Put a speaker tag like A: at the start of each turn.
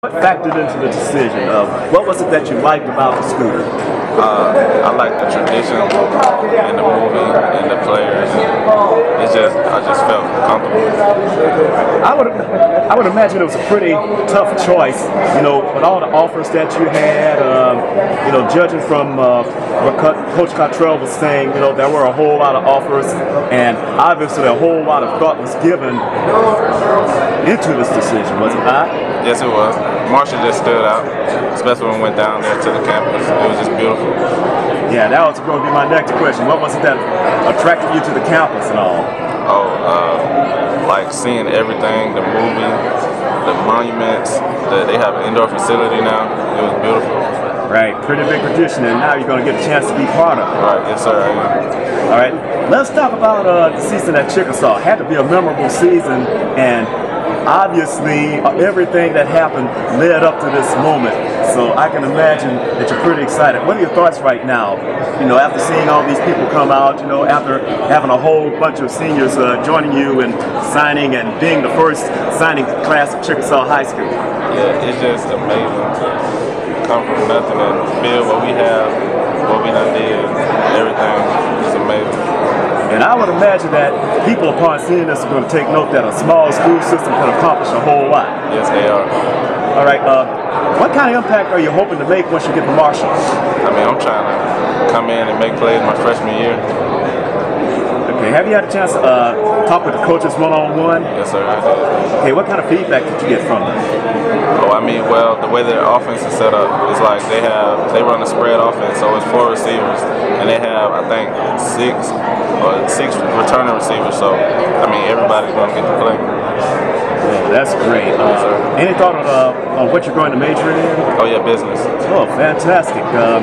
A: What factored into the decision? of what was it that you liked about the school?
B: Uh, I like the tradition and the movie and the players. It's just I just felt comfortable.
A: I would I would imagine it was a pretty tough choice. You know, with all the offers that you had. Um, you know, judging from uh, what Coach Cottrell was saying, you know, there were a whole lot of offers, and obviously a whole lot of thought was given into this decision, was it not?
B: Yes, it was. Marshall just stood out, especially when we went down there to the campus. It was just beautiful.
A: Yeah, that was going to be my next question. What was it that attracted you to the campus and all?
B: Oh, uh, like seeing everything, the movie, the monuments. The, they have an indoor facility now. It was beautiful.
A: Right, pretty big tradition, and now you're going to get a chance to be part of it.
B: Right, yes, sir.
A: All right, let's talk about uh, the season at Chickasaw. It had to be a memorable season, and obviously uh, everything that happened led up to this moment. So I can imagine that you're pretty excited. What are your thoughts right now? You know, after seeing all these people come out, you know, after having a whole bunch of seniors uh, joining you and signing and being the first signing class of Chickasaw High School.
B: Yeah, it's just amazing to come from nothing and feel what we have, what we done did, everything.
A: And I would imagine that people upon seeing this are going to take note that a small school system can accomplish a whole lot.
B: Yes, they are.
A: All right. Uh, what kind of impact are you hoping to make once you get to Marshall?
B: I mean, I'm trying to come in and make plays my freshman year.
A: Have you had a chance to uh, talk with the coaches one-on-one?
B: Yes, sir. I did.
A: Okay. What kind of feedback did you get from them?
B: Oh, I mean, well, the way their offense is set up is like they have they run a spread offense, so it's four receivers, and they have I think six or six returning receivers. So I mean, everybody's going to get to play.
A: That's great. Uh, any thought on, uh, on what you're going to major in?
B: Oh yeah, business.
A: Oh, fantastic. Um,